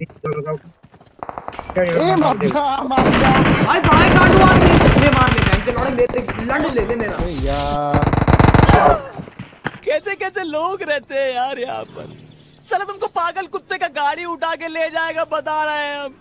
ले कैसे कैसे लोग रहते हैं यार यहाँ पर? चलो तुमको पागल कुत्ते का गाड़ी उठा के ले जाएगा, बता रहे हैं हम।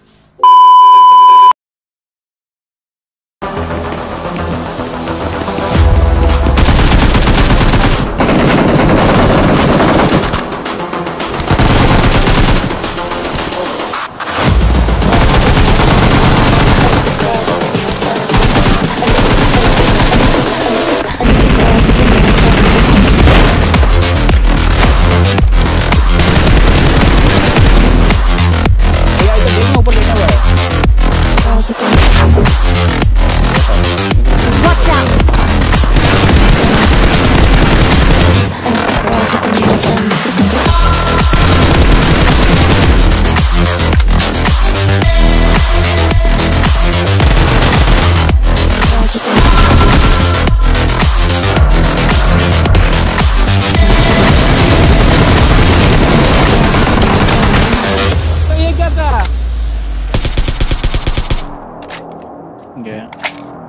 给。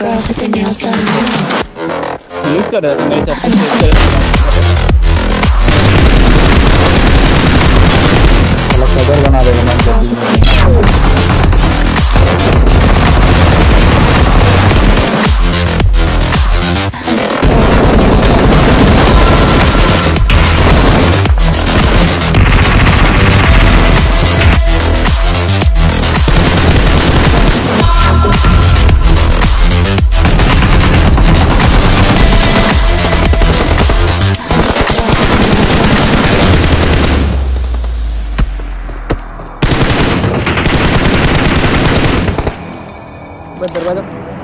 girls with their nails done. Look at it, Buen